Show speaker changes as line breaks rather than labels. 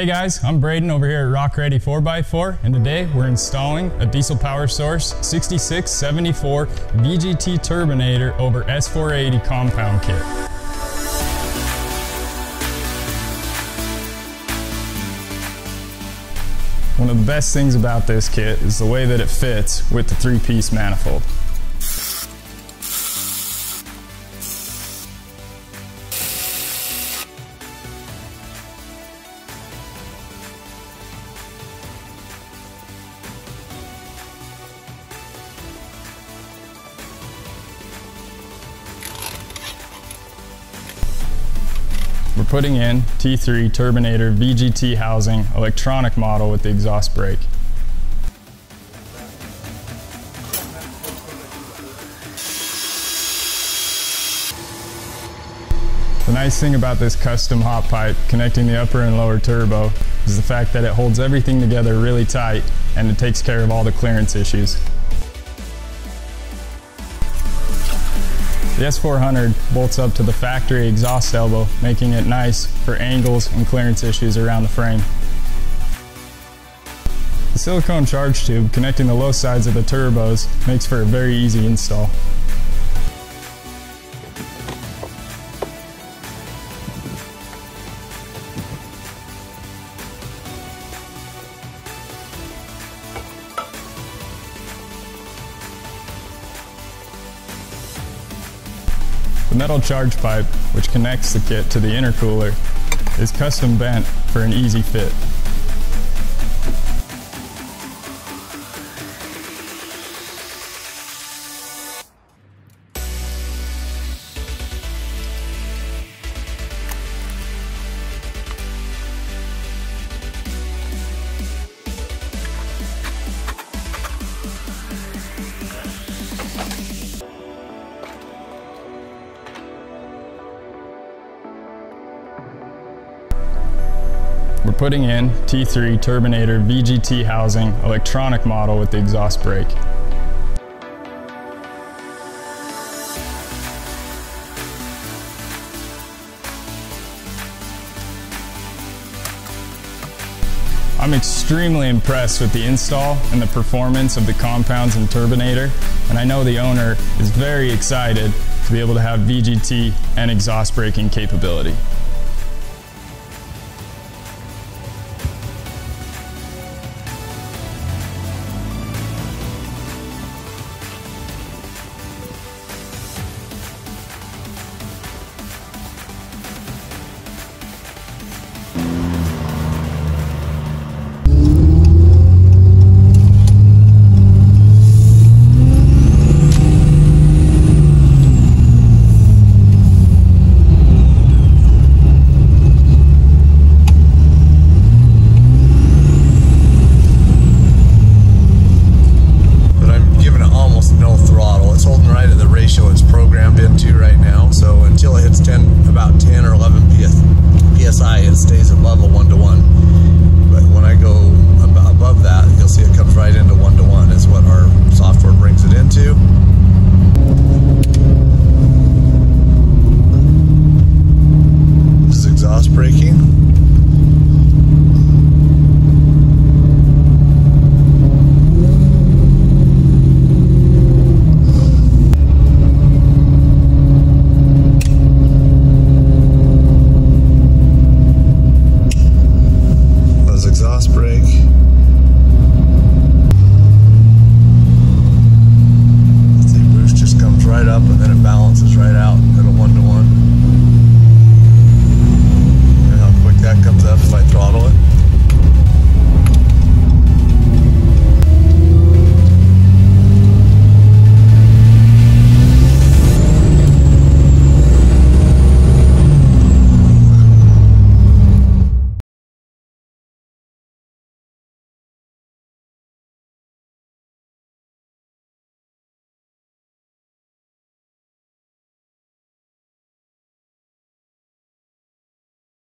Hey guys, I'm Brayden over here at Rock Ready 4x4 and today we're installing a diesel power source 6674 VGT Turbonator over S480 compound kit. One of the best things about this kit is the way that it fits with the three-piece manifold. Putting in T3 Turbonator VGT housing electronic model with the exhaust brake. The nice thing about this custom hot pipe connecting the upper and lower turbo is the fact that it holds everything together really tight and it takes care of all the clearance issues. The S400 bolts up to the factory exhaust elbow, making it nice for angles and clearance issues around the frame. The silicone charge tube connecting the low sides of the turbos makes for a very easy install. The metal charge pipe, which connects the kit to the intercooler, is custom bent for an easy fit. We're putting in T3 Turbonator VGT housing electronic model with the exhaust brake. I'm extremely impressed with the install and the performance of the compounds and Turbonator, and I know the owner is very excited to be able to have VGT and exhaust braking capability.
but then it balances right out at a one to one.